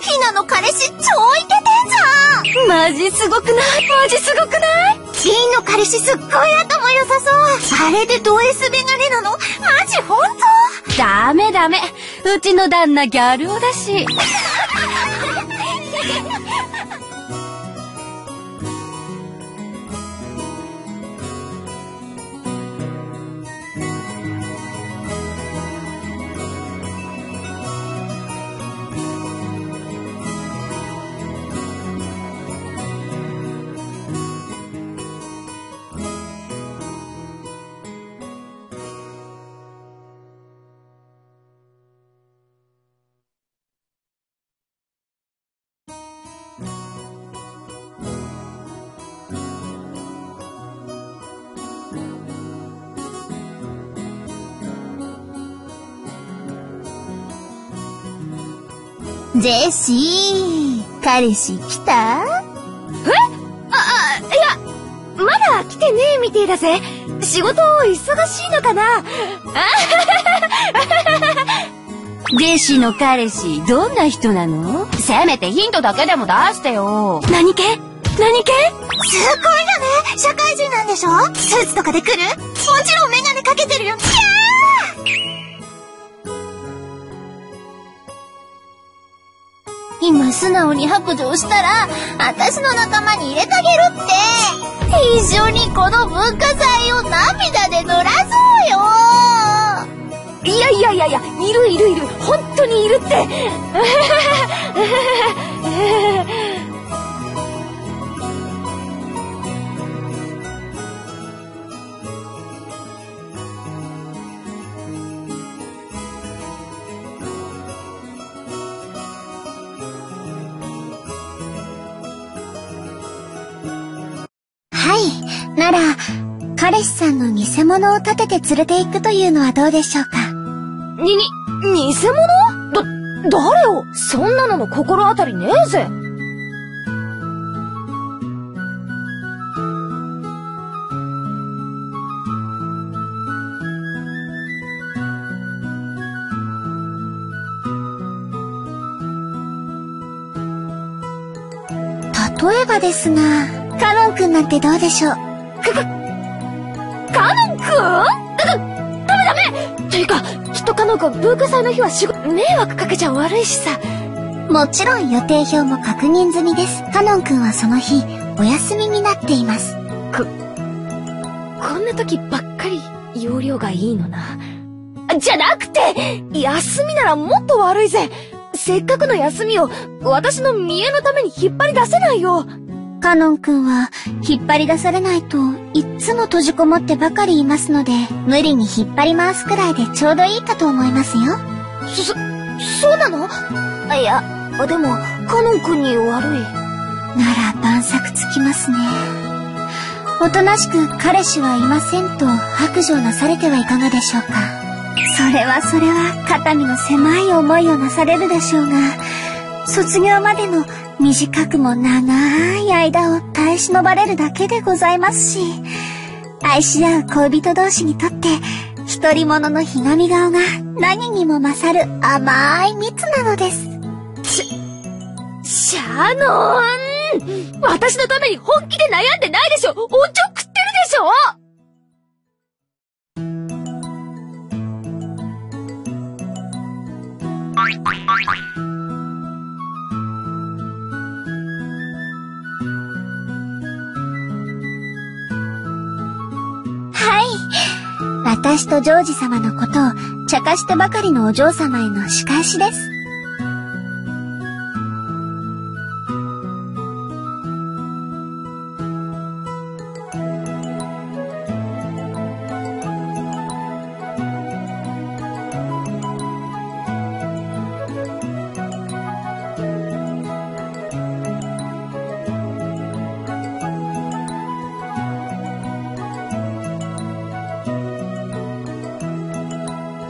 ひなの彼氏超イケてんじゃん。マジすごくない？マジすごくない？ティーンの彼氏すっごい頭良さそう。あれでド S メガネなの？マジ本当？ダメダメ。うちの旦那ギャル男だしジェシー、彼氏来た？え？あ、あ、いや、まだ来てねえみてえだぜ。仕事忙しいのかな？ジェシーの彼氏、どんな人なの？せめてヒントだけでも出してよ。何系？何系？すごいよね。社会人なんでしょ？スーツとかで来る？もちろんメガネかけてるよ。キャー今素直に白状したら、私の仲間に入れてあげるって一緒にこの文化祭を涙で乗らそうよいやいやいやいや、いるいるいる。本当にいるって。なら、彼氏さんの偽物を立てて連れて行くというのはどうでしょうか？に、に、偽物？だ、誰を？そんなのの心当たりねえぜ。例えばですが、カノンくんなんてどうでしょう？カノンくん？だ、だ、ダメダメていうか、きっとカノンくん文化祭の日は仕事、迷惑かけちゃ悪いしさ。もちろん予定表も確認済みです。カノンくんはその日、お休みになっています。こ、こんな時ばっかり容量がいいのな。じゃなくて休みならもっと悪いぜせっかくの休みを私の見栄のために引っ張り出せないよカノンくんは、引っ張り出されないといっつも閉じこもってばかりいますので、無理に引っ張り回すくらいでちょうどいいかと思いますよ。そ、そ、そうなの？あいや、でも、カノンくんに悪い。なら晩作つきますね。おとなしく彼氏はいませんと白状なされてはいかがでしょうか。それはそれは肩身の狭い思いをなされるでしょうが、卒業までの短くも長い間を耐え忍ばれるだけでございますし、愛し合う恋人同士にとって、独り者のひがみ顔が何にも勝る甘い蜜なのです。シャノン！私のために本気で悩んでないでしょ？おちょ食ってるでしょ？私とジョージ様のことを茶化してばかりのお嬢様への仕返しです。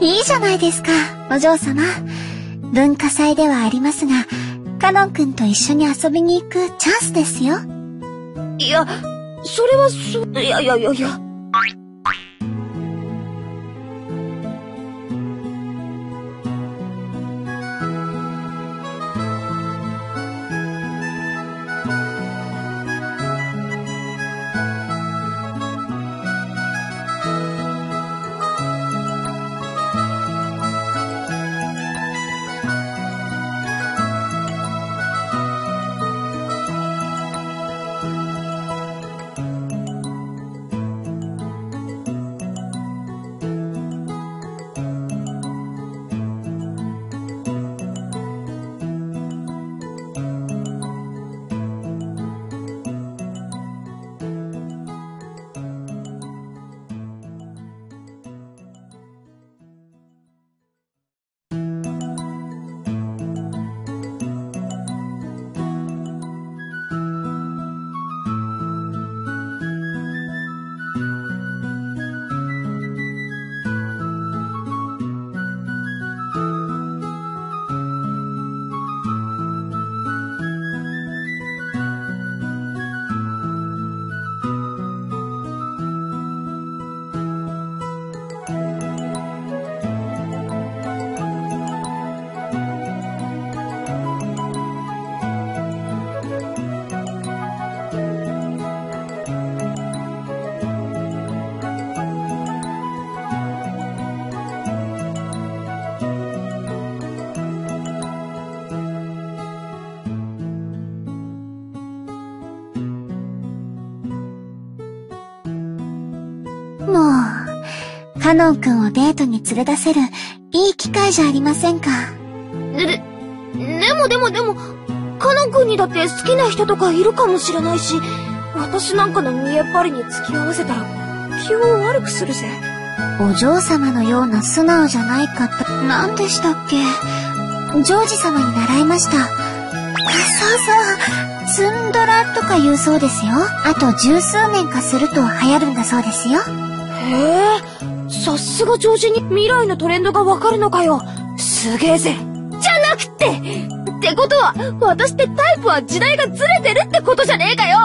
いいじゃないですか、お嬢様。文化祭ではありますが、カノン君と一緒に遊びに行くチャンスですよ。いや、それはそ、いやいやいやいや。シャノン君をデートに連れ出せる、いい機会じゃありませんか？で、で、でもでもでも、カノン君にだって好きな人とかいるかもしれないし、私なんかの見えっ張りに付き合わせたら、気を悪くするぜ。お嬢様のような素直じゃないかって、何でしたっけ？ジョージ様に習いました。そうそう、ツンドラとか言うそうですよ。あと十数年かすると流行るんだそうですよ。へえ、さすが調子に未来のトレンドがわかるのかよ。すげえぜ。じゃなくてってことは、私ってタイプは時代がずれてるってことじゃねえかよ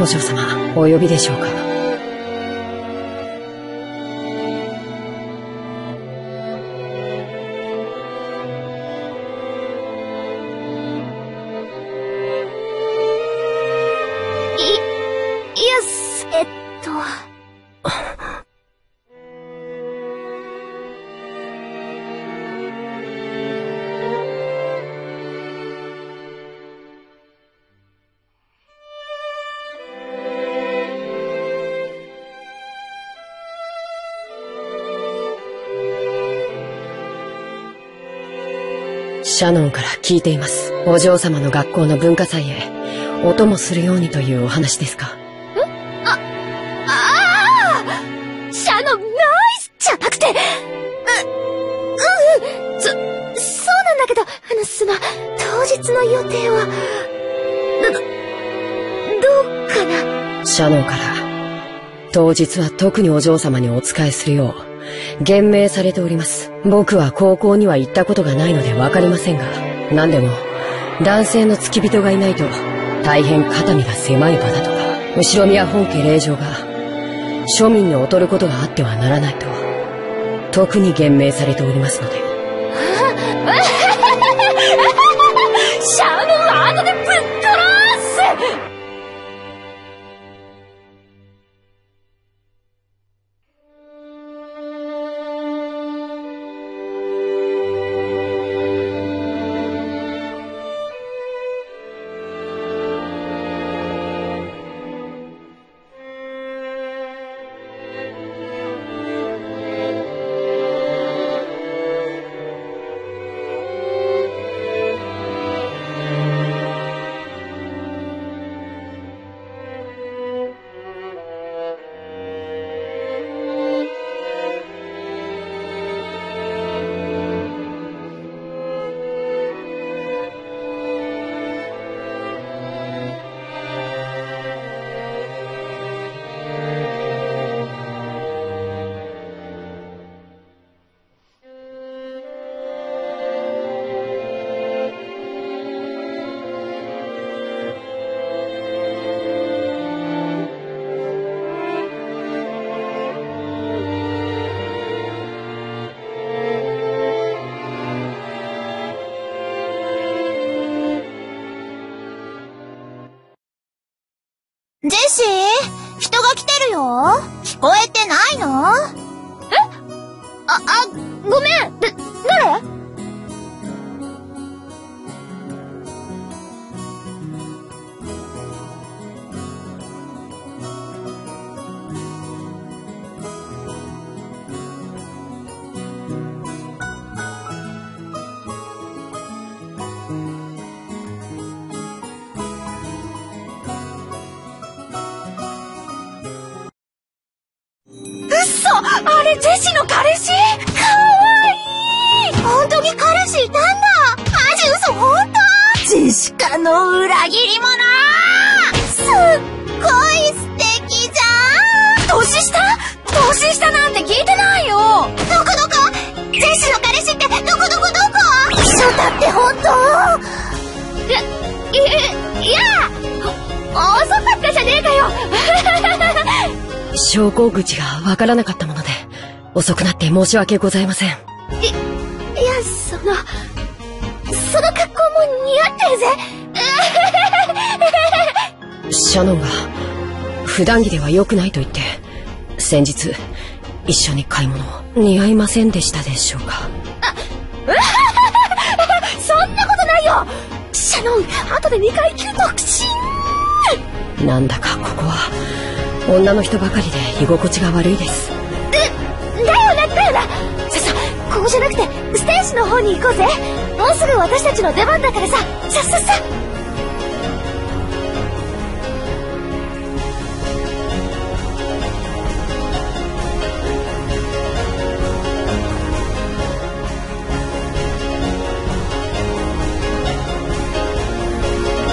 お嬢様、お呼びでしょうか？シャノンから聞いています。お嬢様の学校の文化祭へ、お供するようにというお話ですか？ああシャノンナイスじゃなくてう、うん、そ、そうなんだけど、あの、その、当日の予定は、ど、どうかな？シャノンから、当日は特にお嬢様にお仕えするよう、言命されております。僕は高校には行ったことがないので分かりませんが、何でも、男性の付き人がいないと、大変肩身が狭い場だとか、後ろ宮本家令嬢が、庶民に劣ることがあってはならないと、特に言命されておりますので。わからなかったもので、遅くなって申し訳ございません。その、その格好も似合ってるぜ。シャノンが、普段着では良くないと言って、先日、一緒に買い物似合いませんでしたでしょうか。そんなことないよ。シャノン、後で2階級特進。なんだかここは、女の人ばかりで居心地が悪いです。だよな、だよなささ、ここじゃなくて、ステージの方に行こうぜ。もうすぐ私たちの出番だからさ、さささ。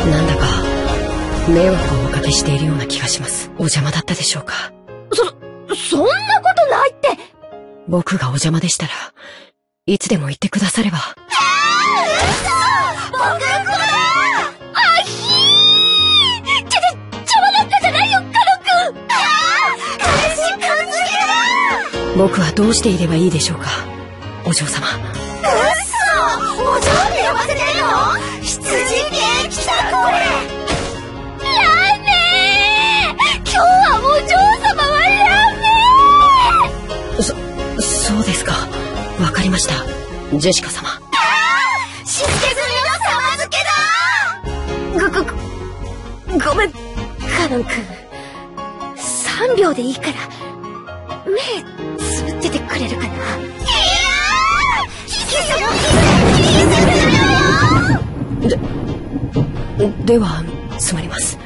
なんだか、迷惑をおかけしているような気がします。お邪魔だったでしょうか？そ、そんなことないって僕がお邪魔でしたら、いつでも言ってくだされば。僕はこだあひーちょ、ちょ、邪魔だったじゃないよ、カノ君彼氏感じる僕はどうしていればいいでしょうかお嬢様。嘘お嬢って呼ばせてるの羊系来たこれかりました。ジェシカ様。しつけ済みの様付けだご、ご、ごめん、カノン君。3秒でいいから、目、つぶっててくれるかな。いやーキスよで、では、つまります。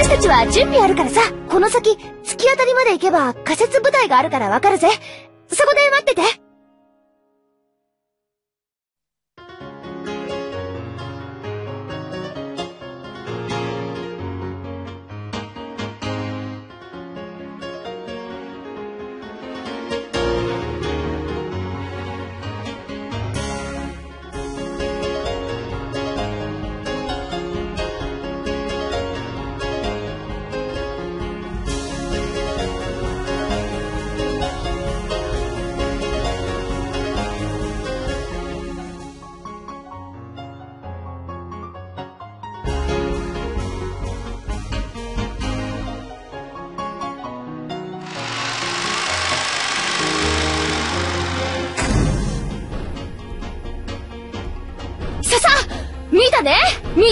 私たちは準備あるからさこの先突き当たりまで行けば仮設部隊があるからわかるぜ。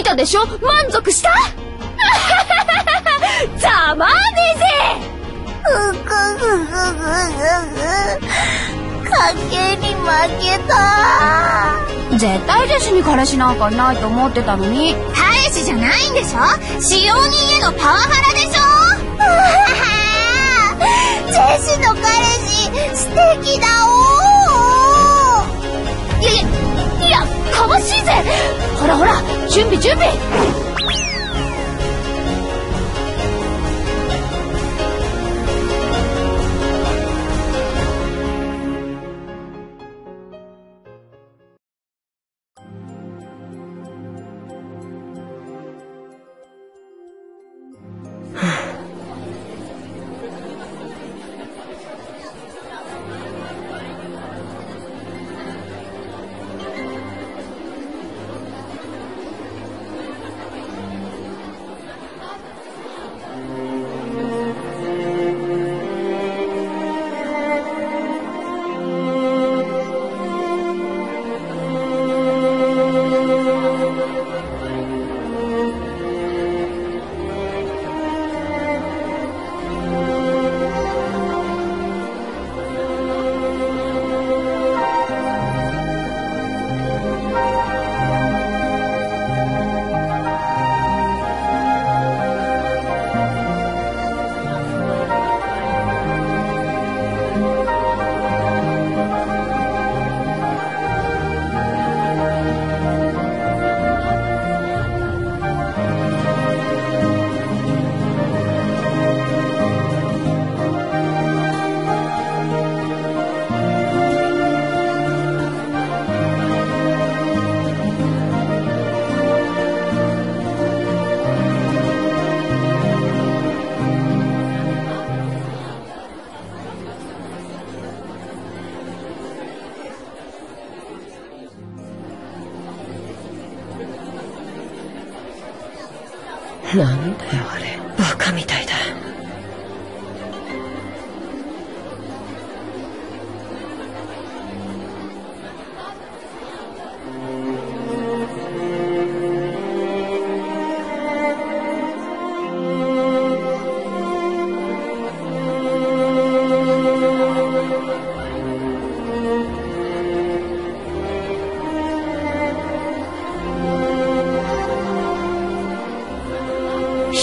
たでしょ？満足した？ざまあねえぜに負けた。絶対ジェシに彼氏なんかいないと思ってたのに。彼氏じゃないんでしょ？使用人へのパワハラでしょ？ジェシの彼氏素敵だおいやいやいやかわしいぜ！ほらほら準備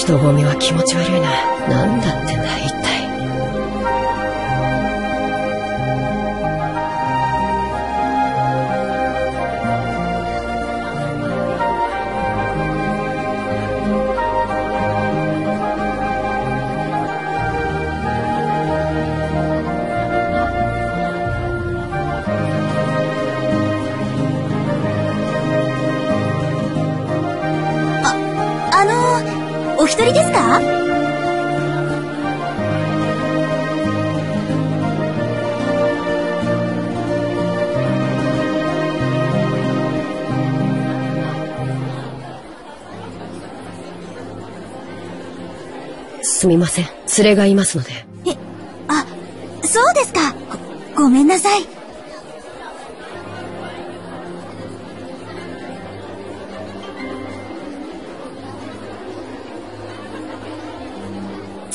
人混みは気持ち悪いな。なんだってんだ連れがいますのでえ、あ、そうですか。ご、ごめんなさい。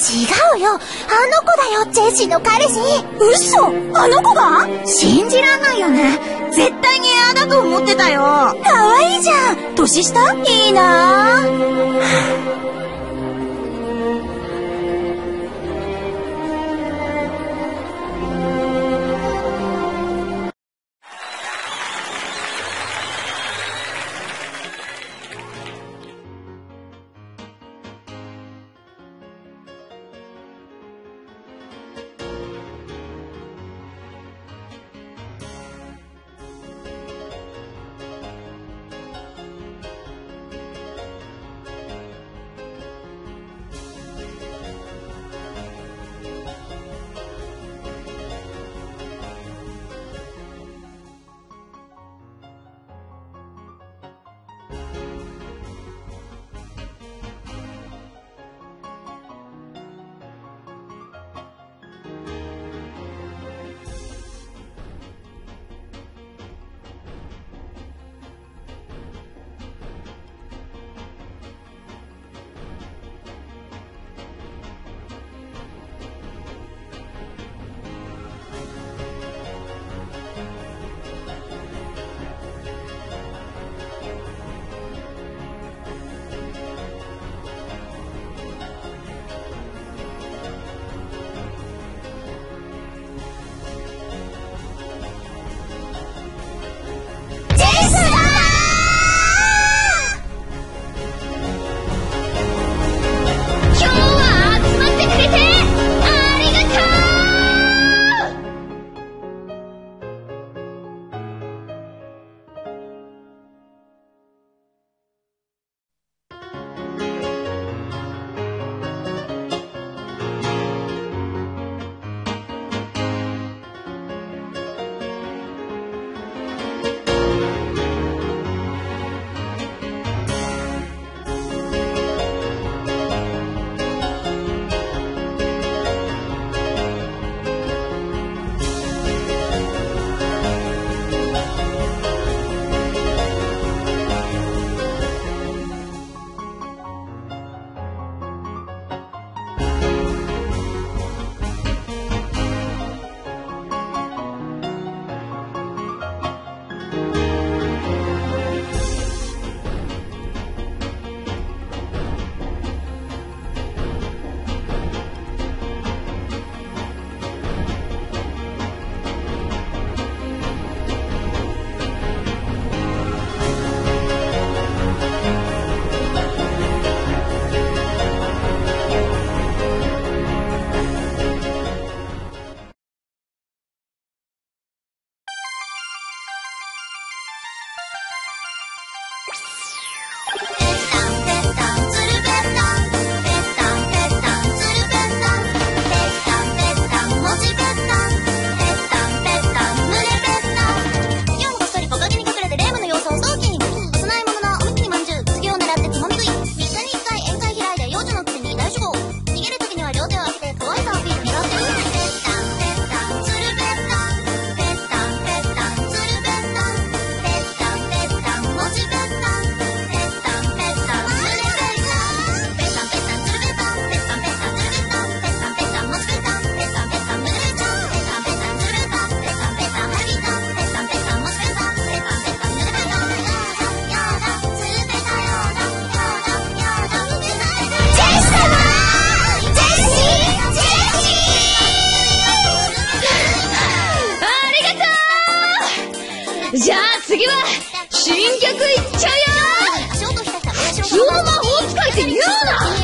違うよ。あの子だよ、ジェシーの彼氏。嘘あの子が？信じらんないよね。絶対にエアだと思ってたよ。可愛いじゃん。年下？いいな新曲いっちゃうよ魔法使いって言うな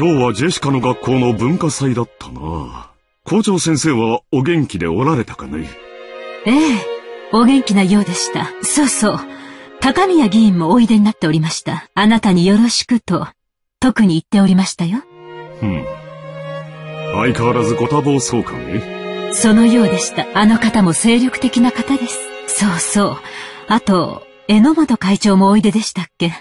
今日はジェシカの学校の文化祭だったな。校長先生はお元気でおられたかね？ええ、お元気なようでした。そうそう。高宮議員もおいでになっておりました。あなたによろしくと、特に言っておりましたよ。うん。相変わらずご多忙そうかね。そのようでした。あの方も精力的な方です。そうそう。あと、榎本会長もおいででしたっけ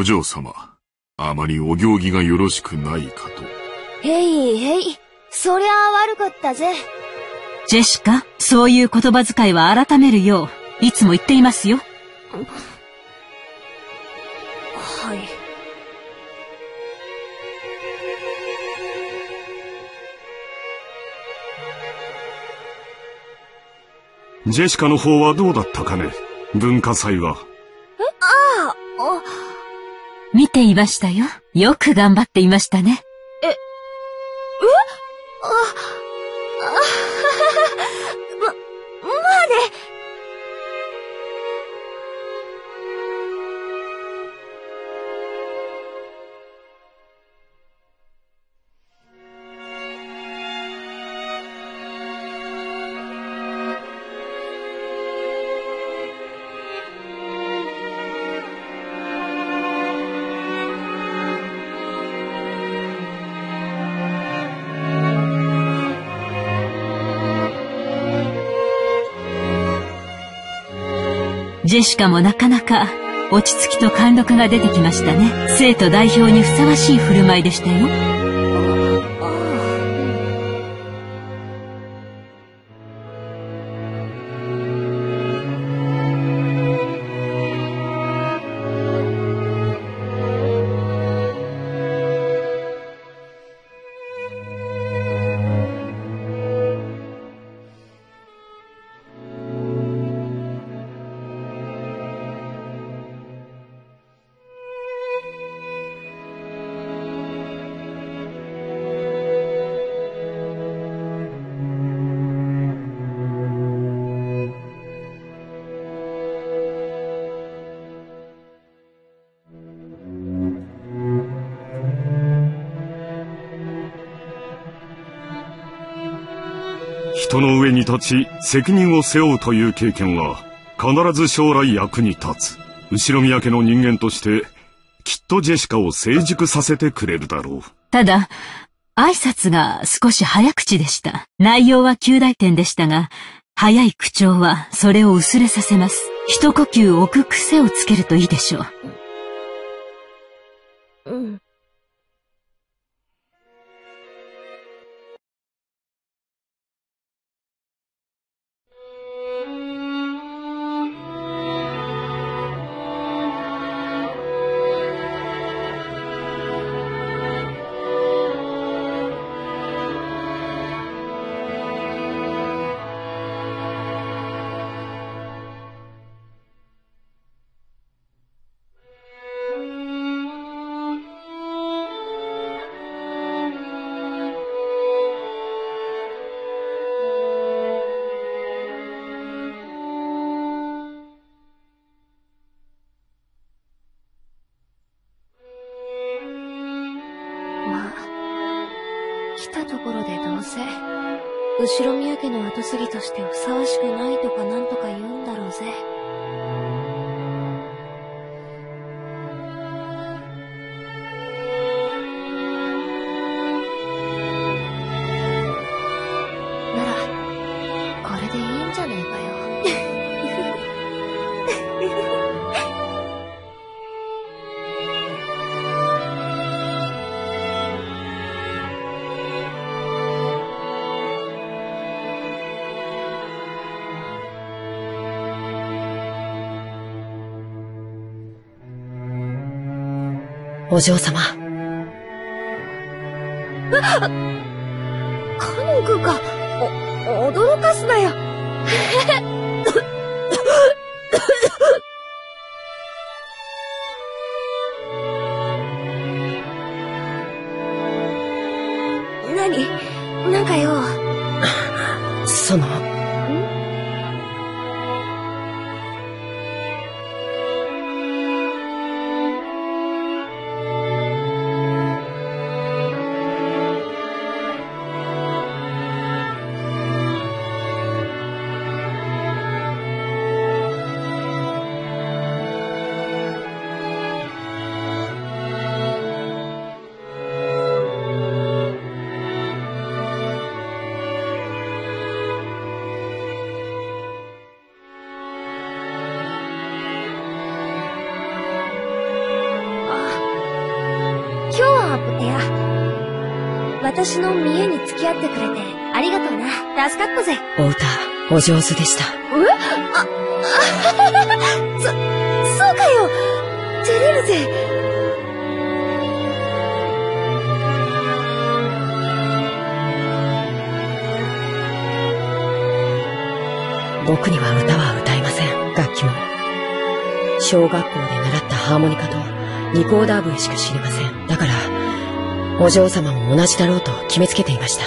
お嬢様、あまりお行儀がよろしくないかと。へいへい、そりゃあ悪かったぜ。ジェシカ、そういう言葉遣いは改めるよう、いつも言っていますよ。はい。ジェシカの方はどうだったかね？文化祭は。見ていましたよ。よく頑張っていましたね。え、えあ、あ、ま、まあね。ジェシカもなかなか落ち着きと貫禄が出てきましたね。生徒代表にふさわしい振る舞いでしたよ。に立ち責任を背負うという経験は必ず将来役に立つ。後ろ宮家の人間としてきっとジェシカを成熟させてくれるだろう。ただ、挨拶が少し早口でした。内容は旧大点でしたが、早い口調はそれを薄れさせます。一呼吸置く癖をつけるといいでしょう。お嬢様。カノン。お、驚かすなよ。何？なんかよ。その、私の見栄に付き合ってくれてありがとうな。助かったぜ。お歌、お上手でした。え？あ、そ、そうかよ。照れるぜ。僕には歌は歌えません。楽器も。小学校で習ったハーモニカとリコーダー笛しか知りません。だから、お嬢様も同じだろうと決めつけていました。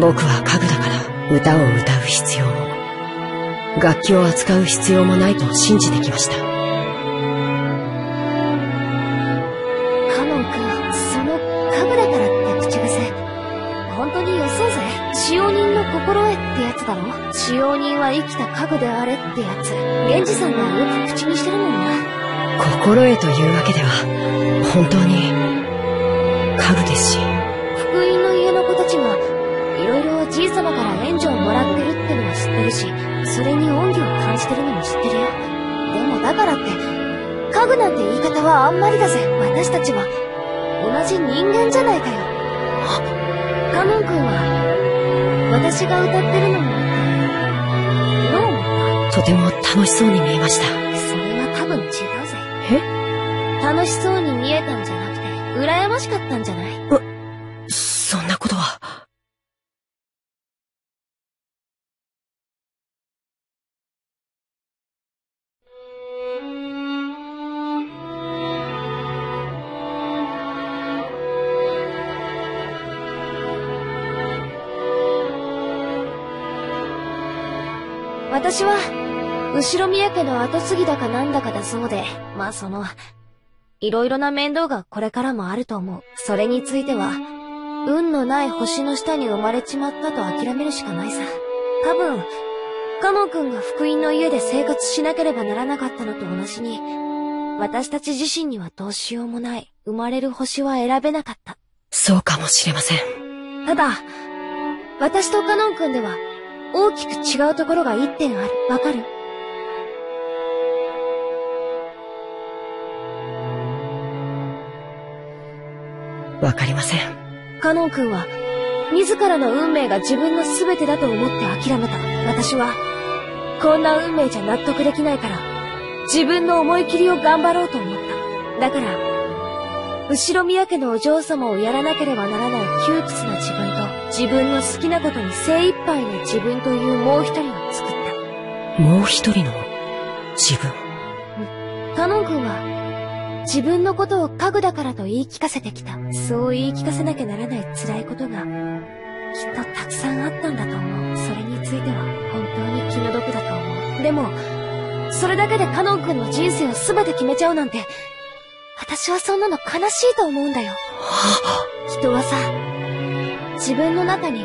僕は家具だから歌を歌う必要も楽器を扱う必要もないと信じてきました。だろ？使用人は生きた家具であれってやつ。源氏さんがよく口にしてるもんな。心得というわけでは、本当に、家具ですし。福音の家の子たちが、いろいろじい様から援助をもらってるってのは知ってるし、それに恩義を感じてるのも知ってるよ。でもだからって、家具なんて言い方はあんまりだぜ。私たちは、同じ人間じゃないかよ。カノン君は、私が歌ってるのもとても楽しそうに見えました。それは多分違うぜ。え？楽しそうに見えたんじゃなくて、羨ましかったんじゃない？私は、後ろ宮家の後継ぎだかなんだかだそうで、まあその、いろいろな面倒がこれからもあると思う。それについては、運のない星の下に生まれちまったと諦めるしかないさ。多分、カノン君が福音の家で生活しなければならなかったのと同じに、私たち自身にはどうしようもない。生まれる星は選べなかった。そうかもしれません。ただ、私とカノン君では、大きく違うところが一点ある。わかる？わかりません。カノン君は、自らの運命が自分の全てだと思って諦めた。私は、こんな運命じゃ納得できないから、自分の思い切りを頑張ろうと思った。だから、後ろ宮家のお嬢様をやらなければならない窮屈な自分と、自分の好きなことに精一杯の自分というもう一人を作った。もう一人の自分カノン君は、自分のことを家具だからと言い聞かせてきた。そう言い聞かせなきゃならない辛いことが、きっとたくさんあったんだと思う。それについては本当に気の毒だと思う。でも、それだけでカノン君の人生を全て決めちゃうなんて、私はそんなの悲しいと思うんだよ。人はさ、自分の中に、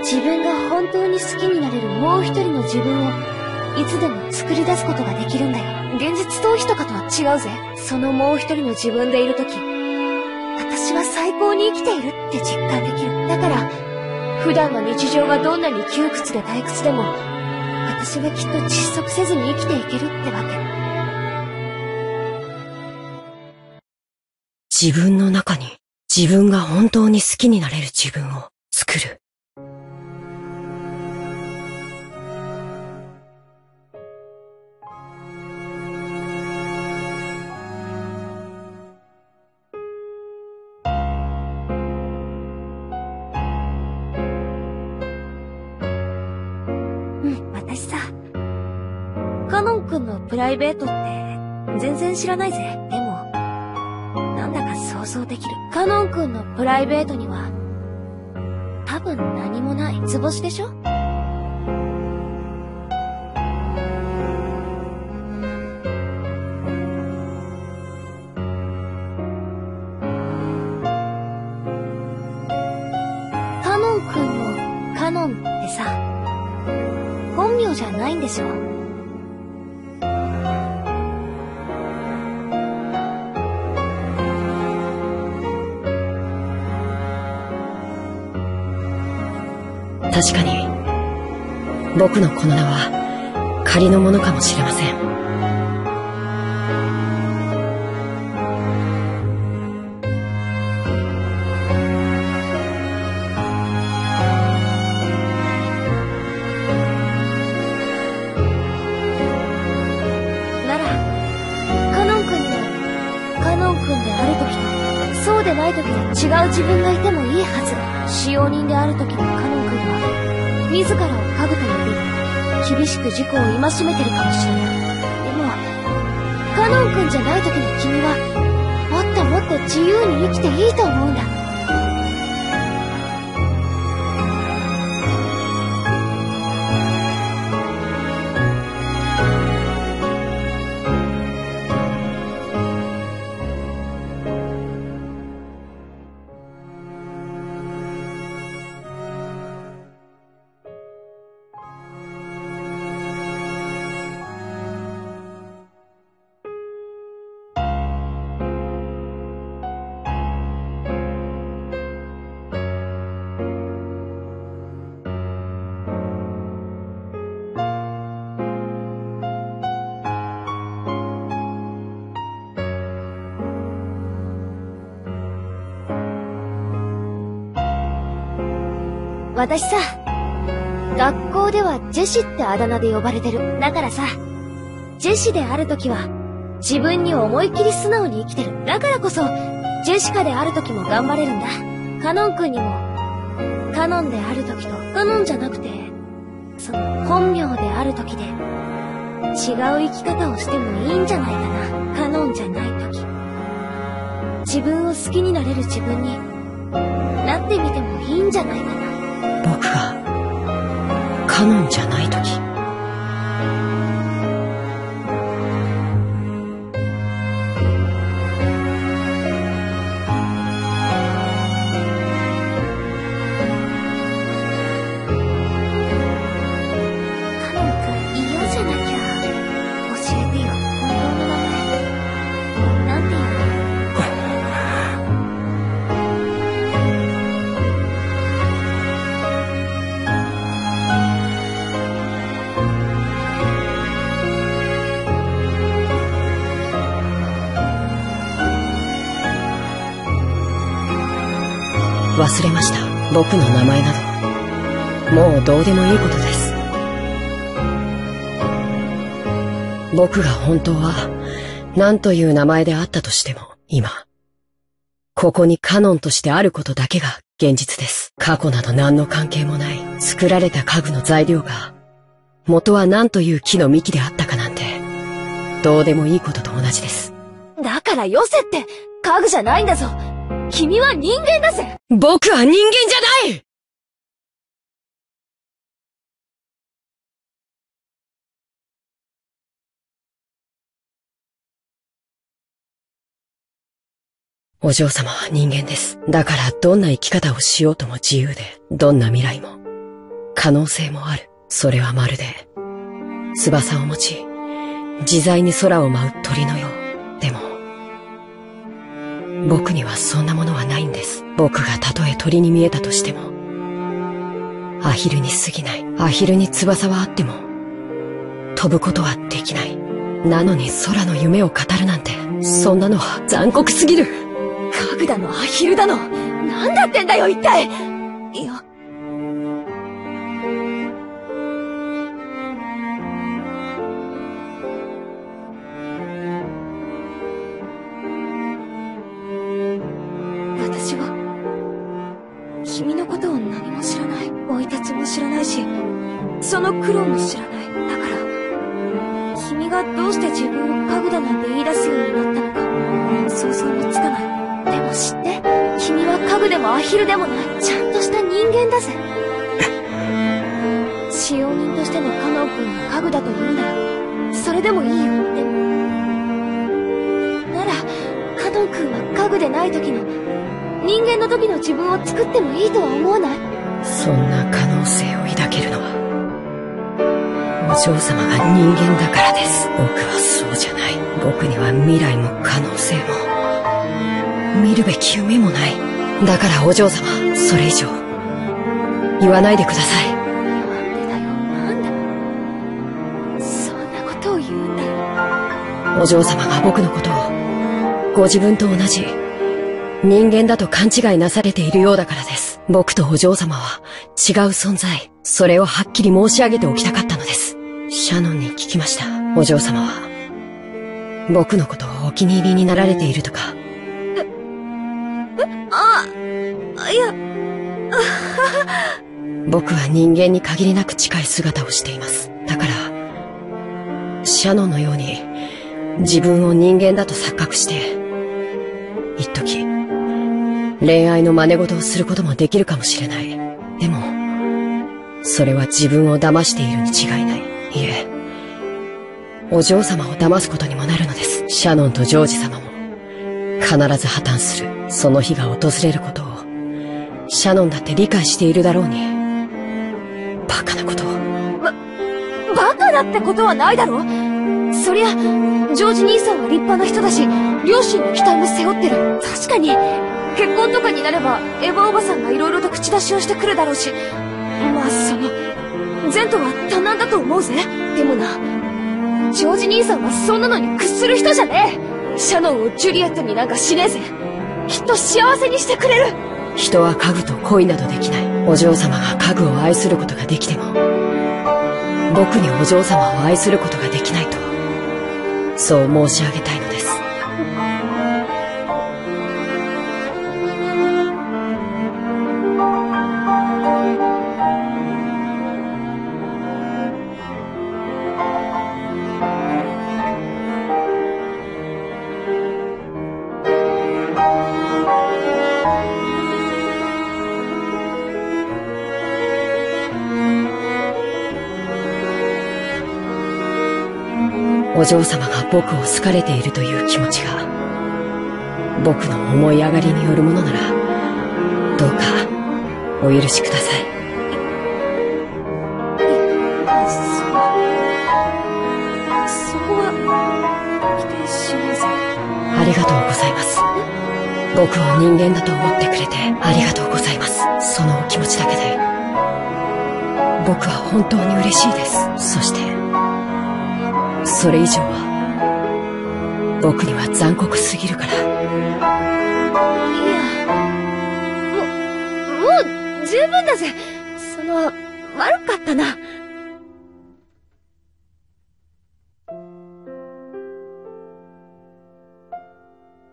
自分が本当に好きになれるもう一人の自分を、いつでも作り出すことができるんだよ。現実逃避とかとは違うぜ。そのもう一人の自分でいるとき、私は最高に生きているって実感できる。だから、普段の日常がどんなに窮屈で退屈でも、私はきっと窒息せずに生きていけるってわけ。自分の中に自分が本当に好きになれる自分を作る。うん、私さ、カノン君のプライベートって全然知らないぜ。でも想できる。カノン君のプライベートには、多分何もない。図星でしょ？カノン君のカノンってさ、本名じゃないんでしょ？僕のこの名は仮のものかもしれません。なら、カノン君には、カノン君である時と、そうでない時の違う自分がいてもいいはず。使用人である時のカノン君は、自らを家具と呼び、厳しく事故を戒めてるかもしれない。でも、カノン君じゃない時の君は、もっともっと自由に生きていいと思うんだ。私さ、学校ではジェシってあだ名で呼ばれてる。だからさ、ジェシである時は、自分に思い切り素直に生きてる。だからこそ、ジェシカである時も頑張れるんだ。カノン君にも、カノンである時と、カノンじゃなくて、その、本名である時で、違う生き方をしてもいいんじゃないかな。カノンじゃない時。自分を好きになれる自分に、なってみてもいいんじゃないかな。カノンじゃない時。忘れました。僕の名前など。もうどうでもいいことです。僕が本当は何という名前であったとしても、今、ここにカノンとしてあることだけが現実です。過去など何の関係もない、作られた家具の材料が、元は何という木の幹であったかなんて、どうでもいいことと同じです。だからよせって、家具じゃないんだぞ。君は人間だぜ僕は人間じゃないお嬢様は人間です。だからどんな生き方をしようとも自由で、どんな未来も、可能性もある。それはまるで、翼を持ち、自在に空を舞う鳥のよう。僕にはそんなものはないんです。僕がたとえ鳥に見えたとしても、アヒルに過ぎない。アヒルに翼はあっても、飛ぶことはできない。なのに空の夢を語るなんて、そんなのは残酷すぎる。家具だの、アヒルだの、何だってんだよ、一体嬢様が人間だからです。僕はそうじゃない。僕には未来も可能性も。見るべき夢もない。だからお嬢様、それ以上、言わないでください。なんでだよ、なんで。そんなことを言うんだよ。お嬢様が僕のことを、ご自分と同じ、人間だと勘違いなされているようだからです。僕とお嬢様は違う存在。それをはっきり申し上げておきたかった。シャノンに聞きました。お嬢様は、僕のことをお気に入りになられているとか、あ、いや、僕は人間に限りなく近い姿をしています。だから、シャノンのように自分を人間だと錯覚して、一時、恋愛の真似事をすることもできるかもしれない。でも、それは自分を騙しているに違いない。いえ、お嬢様を騙すことにもなるのです。シャノンとジョージ様も、必ず破綻する。その日が訪れることを、シャノンだって理解しているだろうに。バカなことを。ば、バカだってことはないだろそりゃ、ジョージ兄さんは立派な人だし、両親の期待も背負ってる。確かに、結婚とかになれば、エヴァおばさんが色々と口出しをしてくるだろうし、まあ、その、ゼントは多難だと思うぜ。でもな、ジョージ兄さんはそんなのに屈する人じゃねえシャノンをジュリエットになんかしねえぜ。きっと幸せにしてくれる人は家具と恋などできない。お嬢様が家具を愛することができても、僕にお嬢様を愛することができないと、そう申し上げたいのお嬢様が僕を好かれているという気持ちが、僕の思い上がりによるものなら、どうか、お許しください。ありがとうございます。僕を人間だと思ってくれてありがとうございます。そのお気持ちだけで、僕は本当に嬉しいです。そして、それ以上は、僕には残酷すぎるから。いや、ももう、十分だぜ。その、悪かったな。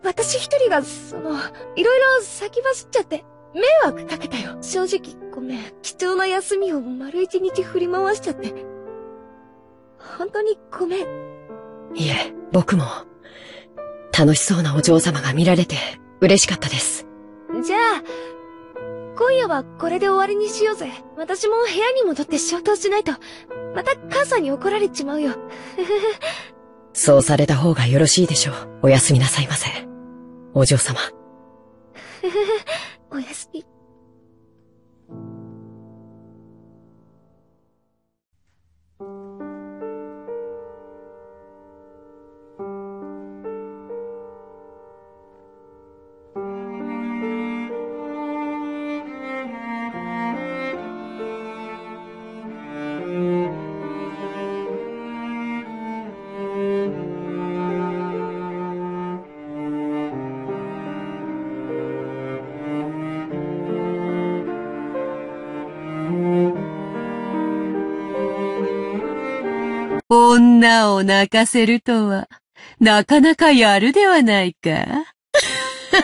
私一人が、その、いろいろ先走っちゃって、迷惑かけたよ。正直、ごめん。貴重な休みを丸一日振り回しちゃって。本当にごめん。いえ、僕も、楽しそうなお嬢様が見られて嬉しかったです。じゃあ、今夜はこれで終わりにしようぜ。私も部屋に戻って消灯しないと、また母さんに怒られちまうよ。そうされた方がよろしいでしょう。おやすみなさいませ。お嬢様。おやすみ。を泣かせるとは、なかなかやるではないか。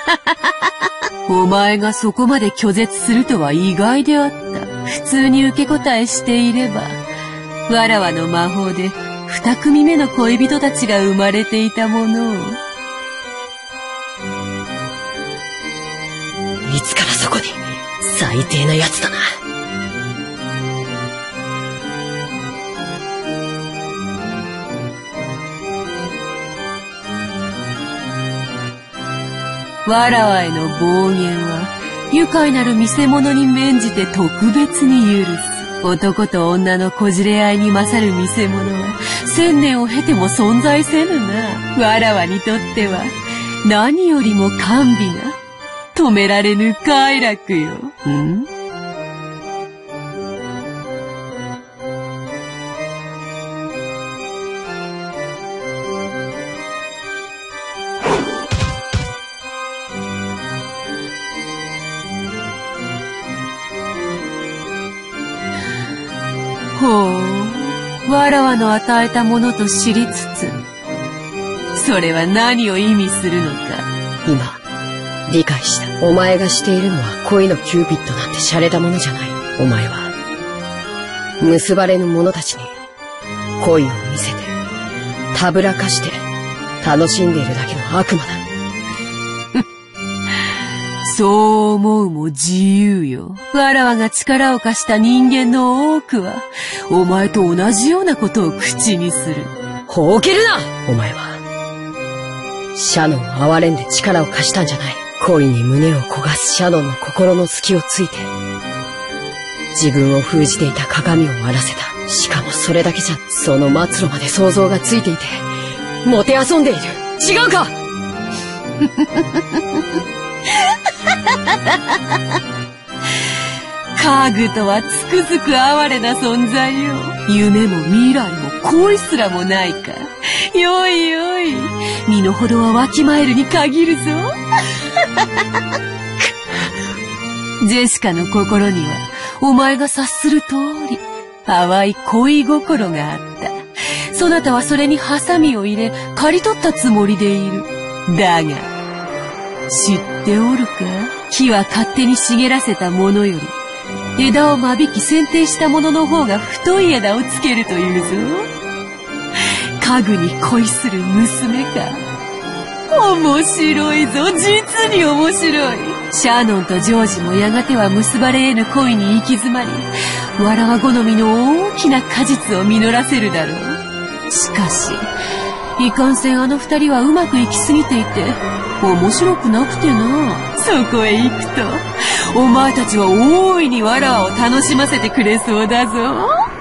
お前がそこまで拒絶するとは意外であった。普通に受け答えしていれば、わらわの魔法で二組目の恋人たちが生まれていたものを。いつからそこに、最低な奴だな。わらわへの暴言は、愉快なる見せ物に免じて特別に許す。男と女のこじれ合いに勝る見せ物は、千年を経ても存在せぬな。わらわにとっては、何よりも甘美な、止められぬ快楽よ。ん？の与えたものと知りつつ、それは何を意味するのか。今、理解した。お前がしているのは恋のキューピッドなんて洒落たものじゃない。お前は、結ばれぬ者たちに恋を見せて、たぶらかして、楽しんでいるだけの悪魔だ。そう思うも自由よ。わらわが力を貸した人間の多くは、お前と同じようなことを口にする。ほうけるなお前は。シャノンを憐れんで力を貸したんじゃない。恋に胸を焦がすシャノンの心の隙をついて、自分を封じていた鏡を割らせた。しかもそれだけじゃ、その末路まで想像がついていて、もてあそんでいる。違うか？家具とはつくづく哀れな存在よ。夢も未来も恋すらもないか。よいよい。身の程はわきまえるに限るぞ。ジェシカの心には、お前が察する通り、淡い恋心があった。そなたはそれにハサミを入れ、刈り取ったつもりでいる。だが、知っておるか？木は勝手に茂らせたものより、枝を間引き剪定したものの方が太い枝をつけるというぞ。家具に恋する娘か。面白いぞ、実に面白い。シャーノンとジョージもやがては結ばれ得ぬ恋に行き詰まり、わらわ好みの大きな果実を実らせるだろう。しかし、いかんせんあの二人はうまくいきすぎていて、面白くなくてな。そこへ行くと、お前たちは大いにわらわを楽しませてくれそうだぞ。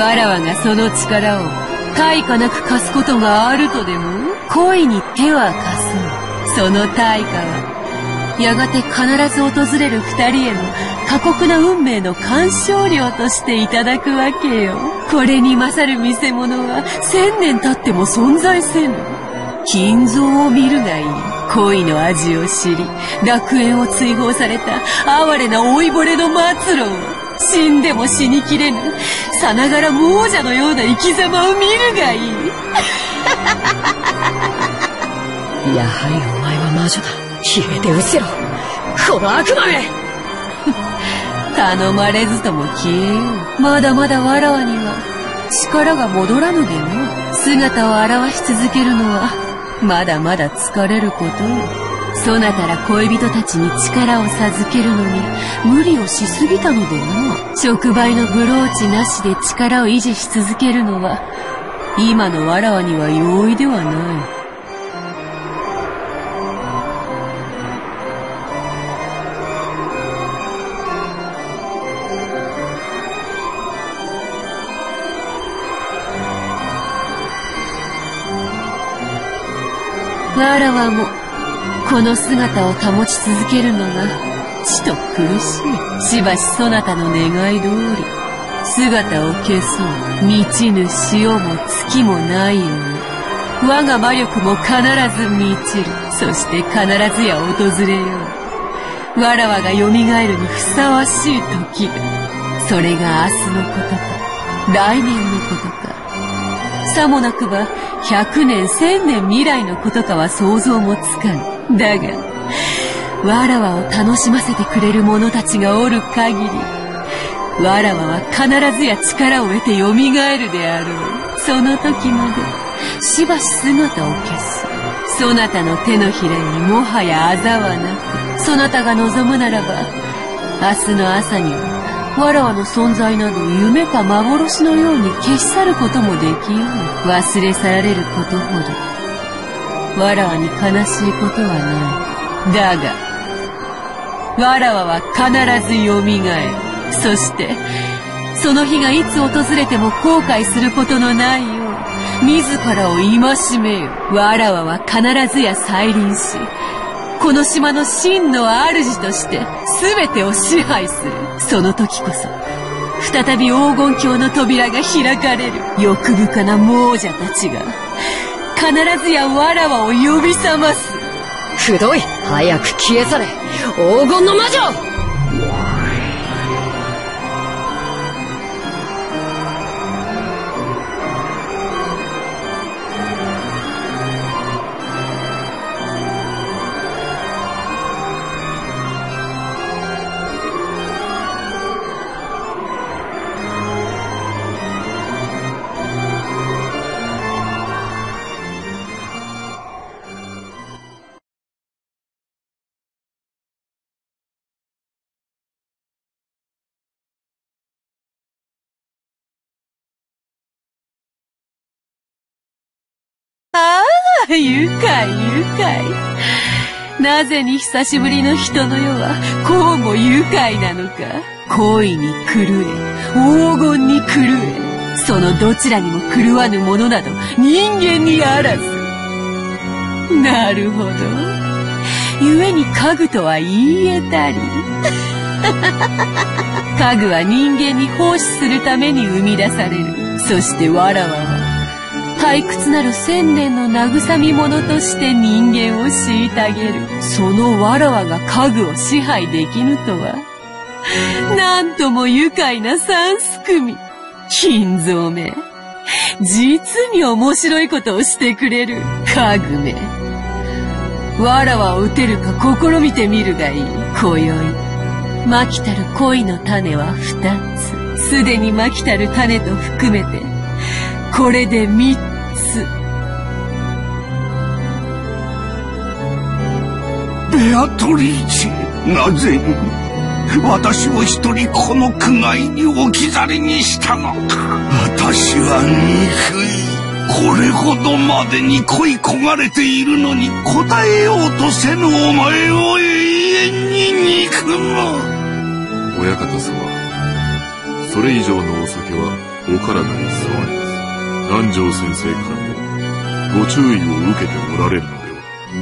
わらわがその力を対価なく貸すことがあるとでも？恋に手は貸す。その対価はやがて必ず訪れる二人への過酷な運命の干渉料としていただくわけよ。これに勝る見せ物は千年経っても存在せぬ。金蔵を見るがいい。恋の味を知り楽園を追放された哀れな老いぼれの末路を死んでも死にきれぬさながら亡者のような生き様を見るがいい。やはりお前は魔女だ。消えて失せろ。この悪魔め。頼まれずとも消えよう。まだまだわらわには。力が戻らぬでな姿を現し続けるのはまだまだ疲れること。よそなたら恋人たちに力を授けるのに無理をしすぎたのでな触媒のブローチなしで力を維持し続けるのは今のわらわには容易ではない。わらわもこの姿を保ち続けるのがちと苦しい。しばしそなたの願い通り姿を消そう満ちぬ潮も月もないように我が魔力も必ず満ちる。そして必ずや訪れよう。わらわが蘇るにふさわしい時。がそれが明日のことか。来年のことか。さもなくば100年1000年未来のことかは想像もつかんだがわらわを楽しませてくれる者たちがおる限りわらわは必ずや力を得て蘇るであろう。その時までしばし姿を消す。そなたの手のひらにもはやあざはなくそなたが望むならば明日の朝にはわらわの存在など夢か幻のように消し去ることもできよう。忘れ去られることほど。わらわに悲しいことはない。だがわらわは必ずよみがえる。そしてその日がいつ訪れても後悔することのないよう自らを戒めよ。わらわは必ずや再臨しこの島の真の主として全てを支配する。その時こそ再び黄金鏡の扉が開かれる。欲深な亡者たちが必ずやわらわを呼び覚ます。くどい。早く消え去れ。黄金の魔女愉快、愉快。なぜに久しぶりの人の世は、こうも愉快なのか。恋に狂え、黄金に狂え、そのどちらにも狂わぬものなど人間にあらず。なるほど。故に家具とは言い得たり。家具は人間に奉仕するために生み出される。そしてわらわは、退屈なる千年の慰み者として人間を虐げる。そのわらわが家具を支配できぬとは。なんとも愉快な三すくみ。金蔵め。実に面白いことをしてくれる家具め。わらわを撃てるか試みてみるがいい。今宵。まきたる恋の種は二つ。すでにまきたる種と含めて、これで三ベアトリーチなぜに私を一人この苦界に置き去りにしたの。か私は憎い。これほどまでに恋焦がれているのに答えようとせぬお前を永遠に憎む。親方様それ以上のお酒はお体に障り。ます。南條先生からもご注意を受けておられるのでは。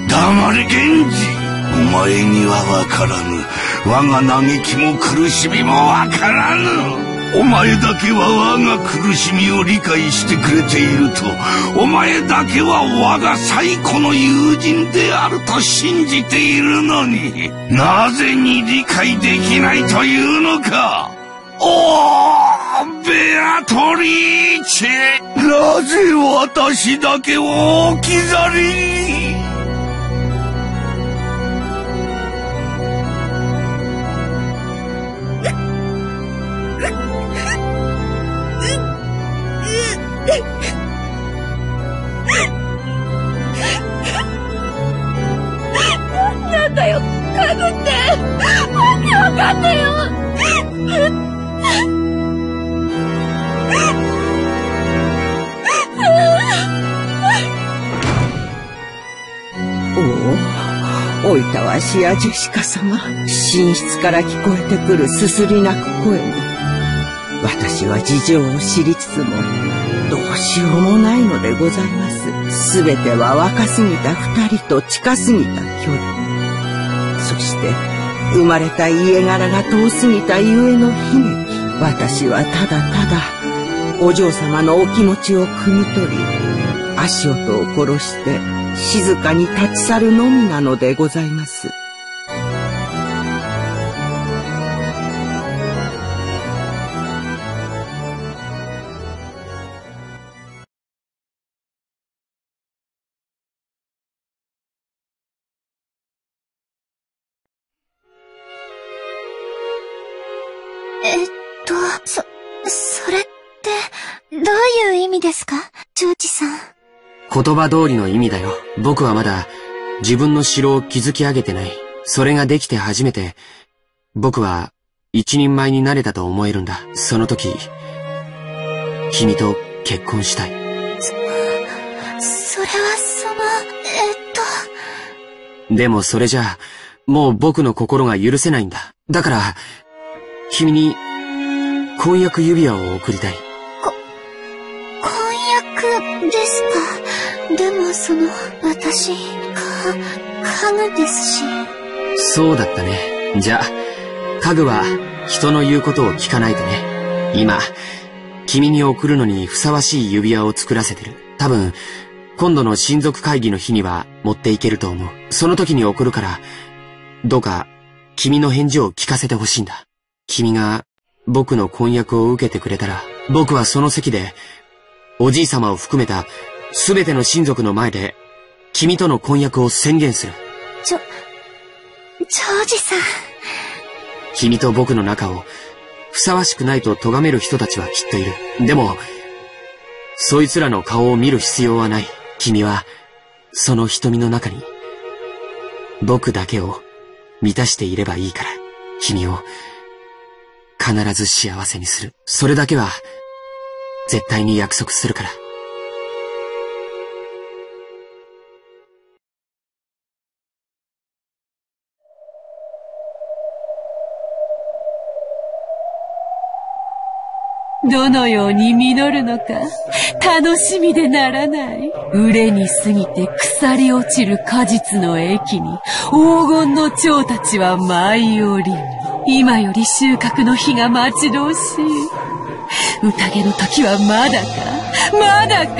黙れ源氏。お前にはわからぬ。我が嘆きも苦しみもわからぬ。お前だけは我が苦しみを理解してくれていると。お前だけは我が最古の友人であると信じているのに。なぜに理解できないというのか。おーベアトリーチェなぜ私だけを置き去り？においたわしやジェシカ様。寝室から聞こえてくるすすり泣く声に。私は事情を知りつつも、どうしようもないのでございます。すべては若すぎた二人と近すぎた距離。そして、生まれた家柄が遠すぎたゆえの悲劇。私はただただ、お嬢様のお気持ちを汲み取り、足音を殺して、静かに立ち去るのみなのでございま。す言葉通りの意味だよ。僕はまだ自分の城を築き上げてない。それができて初めて、僕は一人前になれたと思えるんだ。その時、君と結婚したい。そ、それはその、えっと。でもそれじゃあ、もう僕の心が許せないんだ。だから、君に婚約指輪を贈りたい。ですか？でもその、私、か、家具ですし。そうだったね。じゃあ、家具は人の言うことを聞かないとね。今、君に送るのにふさわしい指輪を作らせてる。多分、今度の親族会議の日には持っていけると思う。その時に送るから、どうか君の返事を聞かせてほしいんだ。君が僕の婚約を受けてくれたら、僕はその席でおじい様を含めたすべての親族の前で、君との婚約を宣言する。ちょ、長治さん。君と僕の仲を、ふさわしくないと咎める人たちはきっといる。でも、そいつらの顔を見る必要はない。君は、その瞳の中に、僕だけを満たしていればいいから、君を、必ず幸せにする。それだけは、絶対に約束するから。どのように実るのか、楽しみでならない。売れに過ぎて腐り落ちる果実の駅に、黄金の蝶たちは舞い降り今より収穫の日が待ち遠しい。宴の時はまだか？まだか？